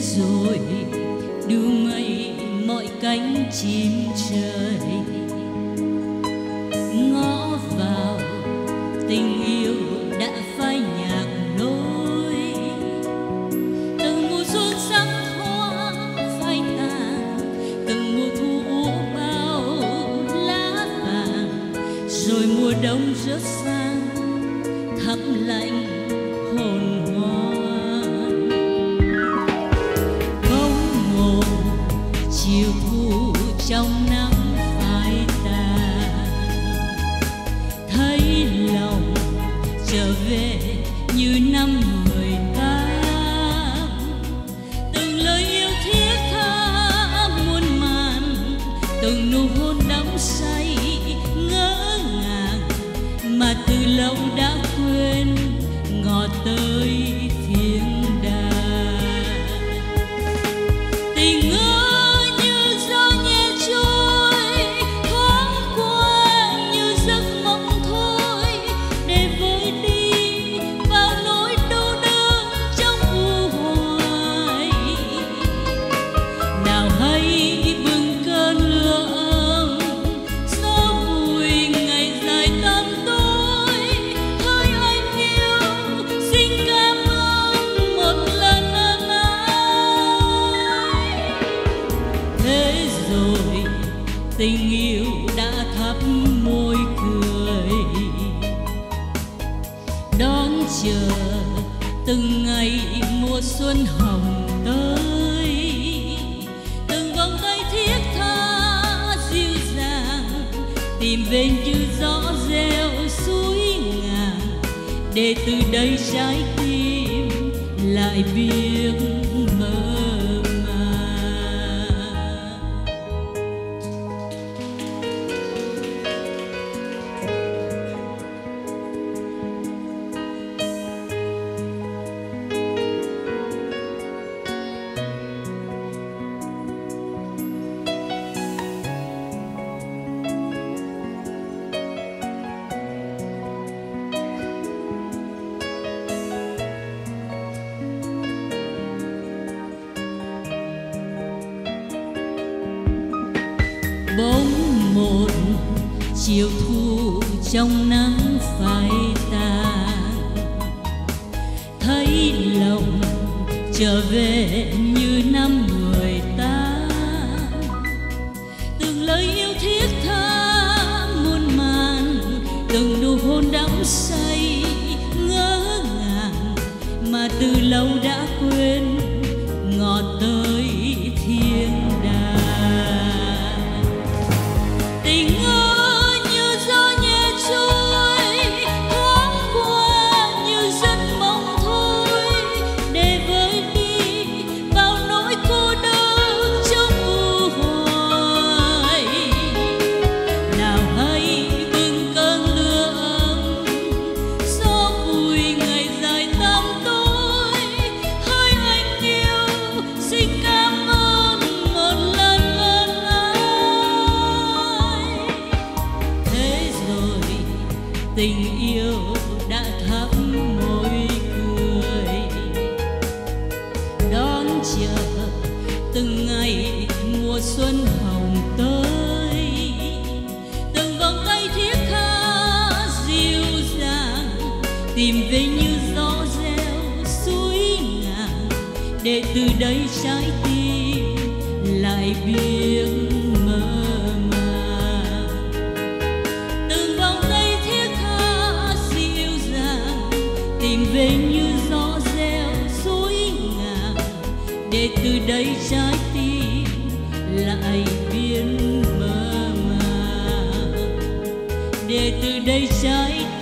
rồi đưa mây mọi cánh chim trời. Ngõ vào, tình yêu đã phai nhạt lối. Từng mùa xuân sắc hoa phai tàn từng mùa thu úa bao lá vàng. Rồi mùa đông rớt sang, thắm lạnh từng lời yêu thiết tha muôn màn, từng nụ hôn đắm say ngỡ ngàng, mà từ lâu đã quên ngọt tới rồi, tình yêu đã thắp môi cười. Đón chờ từng ngày mùa xuân hồng tới, từng vòng tay thiết tha dịu dàng, tìm về như gió reo suối ngàn, để từ đây trái tim lại biết bóng một, chiều thu trong nắng phai tàn. Thấy lòng trở về như năm mười tám. Từng lời yêu thiết tha muôn màn, từng nụ hôn đắm say ngỡ ngàng. Mà từ lâu đã tình yêu đã thắm môi cười đón chờ từng ngày mùa xuân hồng tới, từng vòng tay thiết tha dịu dàng, tìm về như gió reo suối ngàn. Để từ đây trái tim lại biết mơ. Đây trái tim lại biến mơ màng để từ đây trái tim